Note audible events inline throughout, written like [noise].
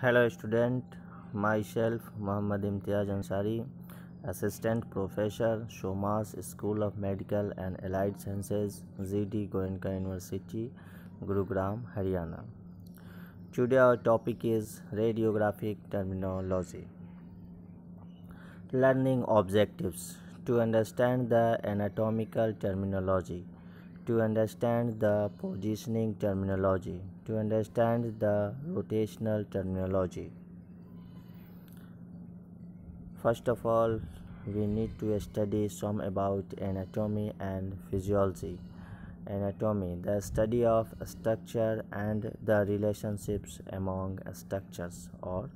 Hello student, myself Muhammad Imtiaz Ansari, Assistant Professor, Shomas School of Medical and Allied Sciences, GD Goenka University, Gurugram, Haryana. Today our topic is radiographic terminology. Learning objectives to understand the anatomical terminology, to understand the positioning terminology, to understand the rotational terminology. First of all, we need to study some about anatomy and physiology. Anatomy, the study of structure and the relationships among structures or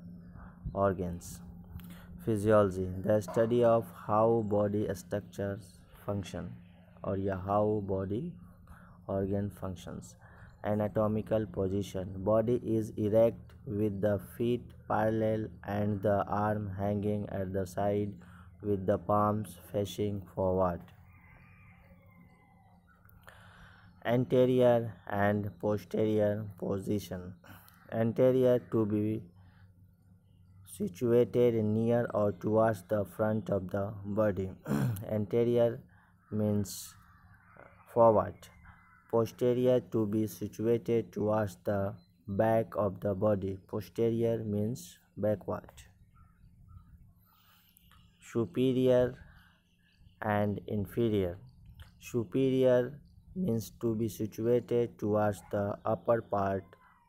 organs. Physiology, the study of how body structures function or how body organ functions anatomical position. Body is erect with the feet parallel and the arm hanging at the side with the palms facing forward. Anterior and posterior position. Anterior to be situated near or towards the front of the body. [clears throat] Anterior means forward posterior to be situated towards the back of the body. Posterior means backward. Superior and inferior. Superior means to be situated towards the upper part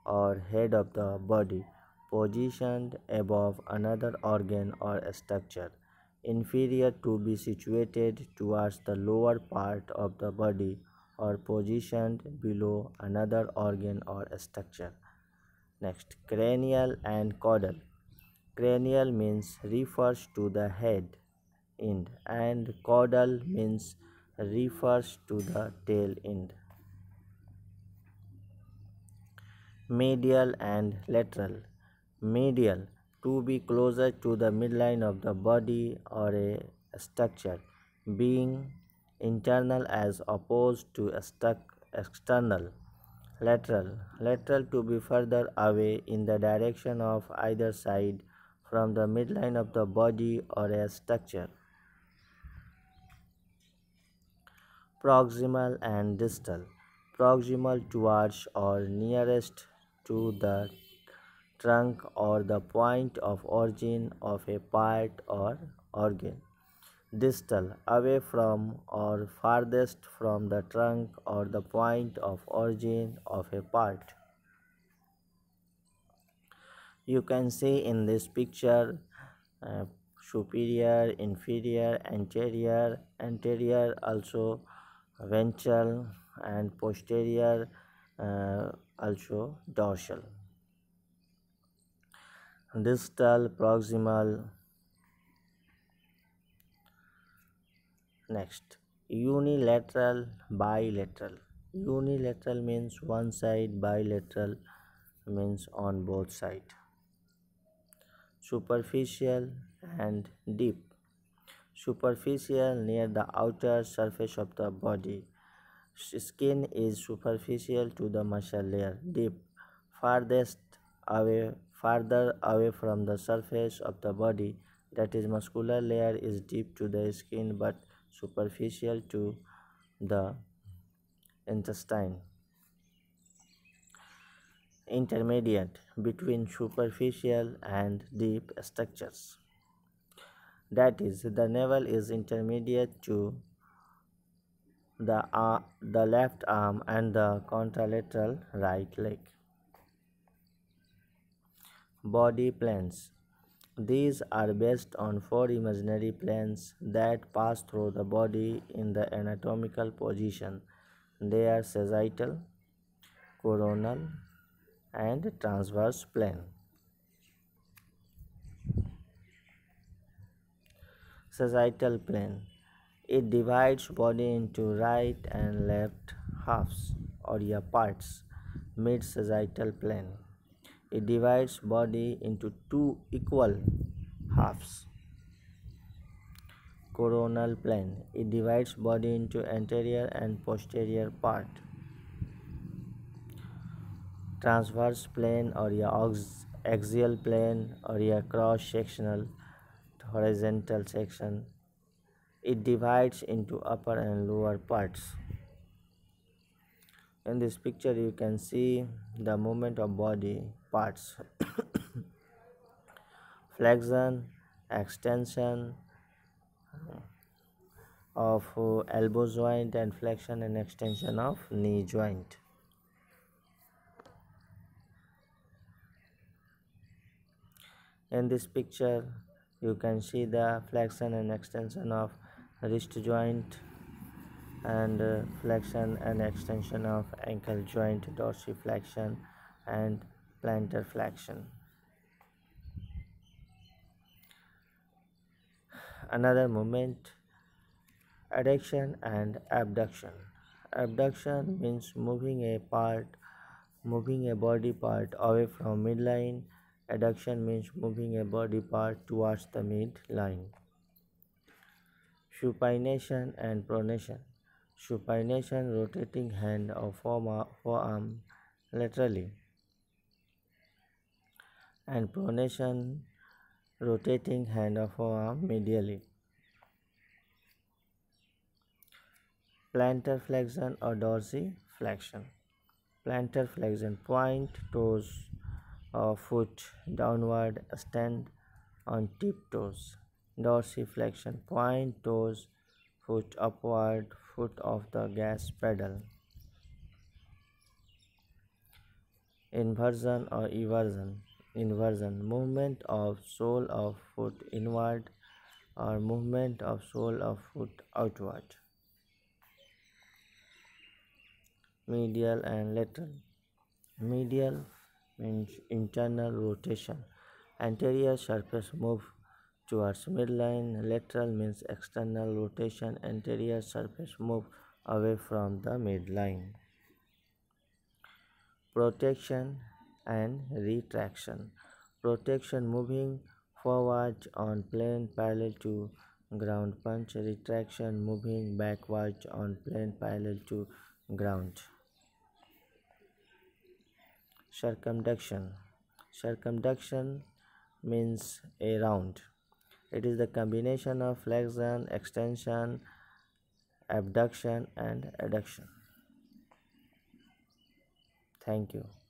or head of the body positioned above another organ or structure. Inferior to be situated towards the lower part of the body or positioned below another organ or structure. Next, cranial and caudal. Cranial means refers to the head end and caudal means refers to the tail end. Medial and lateral. Medial to be closer to the midline of the body or a structure, being internal as opposed to external. Lateral lateral to be further away in the direction of either side from the midline of the body or a structure. Proximal and distal. Proximal towards or nearest to the trunk or the point of origin of a part or organ distal away from or farthest from the trunk or the point of origin of a part. You can see in this picture uh, superior inferior anterior anterior also ventral and posterior uh, also dorsal. Distal proximal Next, unilateral, bilateral. Unilateral means one side, bilateral means on both sides. Superficial and deep. Superficial near the outer surface of the body. Skin is superficial to the muscle layer. Deep, farthest away, farther away from the surface of the body. That is, muscular layer is deep to the skin, but superficial to the intestine. Intermediate between superficial and deep structures. That is the navel is intermediate to the uh, the left arm and the contralateral right leg. Body planes these are based on four imaginary planes that pass through the body in the anatomical position. They are sagittal, coronal, and transverse plane. Sagittal plane. It divides body into right and left halves or parts. Mid sagittal plane. It divides body into two equal halves. Coronal plane. It divides body into anterior and posterior part. Transverse plane or axial plane or a cross sectional horizontal section. It divides into upper and lower parts. In this picture you can see the movement of body parts [coughs] flexion, extension of elbow joint and flexion and extension of knee joint. In this picture you can see the flexion and extension of wrist joint and uh, flexion and extension of ankle joint dorsiflexion and plantar flexion. Another movement adduction and abduction. Abduction means moving a part moving a body part away from midline. Adduction means moving a body part towards the midline. Supination and pronation supination rotating hand or forearm laterally. And pronation rotating hand or forearm medially. Plantar flexion or dorsiflexion. Plantar flexion point toes or foot downward stand on tiptoes dorsiflexion point toes foot upward foot of the gas pedal. Inversion or eversion. Inversion movement of sole of foot inward or movement of sole of foot outward. Medial and lateral. Medial means internal rotation. Anterior surface move towards midline. Lateral means external rotation. Anterior surface move away from the midline. Protraction and retraction. Protraction moving forward on plane parallel to ground punch. Retraction moving backwards on plane parallel to ground. Circumduction. Circumduction means a round. It is the combination of flexion, extension, abduction and adduction. Thank you.